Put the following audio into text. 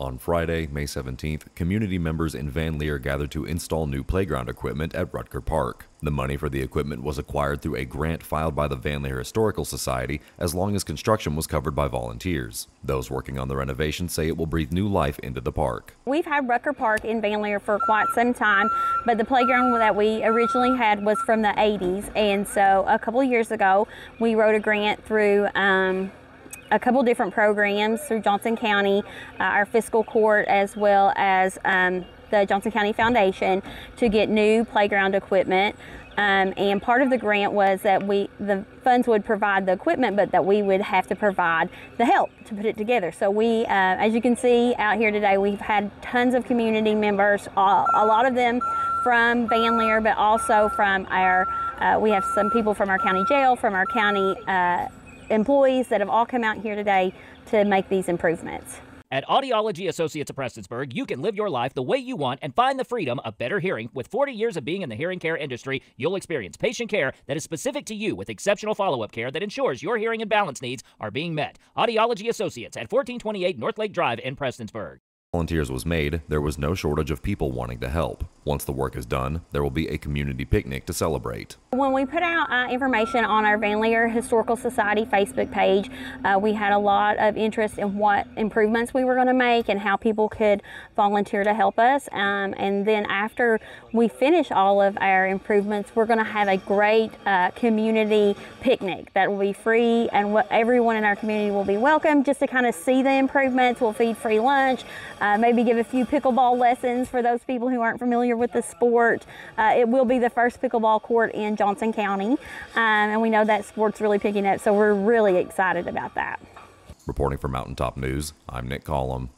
On Friday, May 17th, community members in Van Lear gathered to install new playground equipment at Rutger Park. The money for the equipment was acquired through a grant filed by the Van Lear Historical Society as long as construction was covered by volunteers. Those working on the renovation say it will breathe new life into the park. We've had Rutger Park in Van Lear for quite some time, but the playground that we originally had was from the 80s. And so a couple years ago, we wrote a grant through um, a couple different programs through Johnson County, uh, our fiscal court, as well as um, the Johnson County Foundation to get new playground equipment. Um, and part of the grant was that we the funds would provide the equipment, but that we would have to provide the help to put it together. So we, uh, as you can see out here today, we've had tons of community members, uh, a lot of them from Van Lear, but also from our. Uh, we have some people from our county jail, from our county uh, employees that have all come out here today to make these improvements. At Audiology Associates of Prestonsburg, you can live your life the way you want and find the freedom of better hearing. With 40 years of being in the hearing care industry, you'll experience patient care that is specific to you with exceptional follow up care that ensures your hearing and balance needs are being met. Audiology Associates at 1428 North Lake Drive in Prestonsburg. Volunteers was made, there was no shortage of people wanting to help. Once the work is done, there will be a community picnic to celebrate. When we put out uh, information on our Van Lear Historical Society Facebook page, uh, we had a lot of interest in what improvements we were going to make and how people could volunteer to help us. Um, and then after we finish all of our improvements, we're going to have a great uh, community picnic that will be free and what, everyone in our community will be welcome just to kind of see the improvements. We'll feed free lunch, uh, maybe give a few pickleball lessons for those people who aren't familiar with the sport. Uh, it will be the first pickleball court in Johnson County, um, and we know that sport's really picking up, so we're really excited about that. Reporting for Mountaintop News, I'm Nick Collum.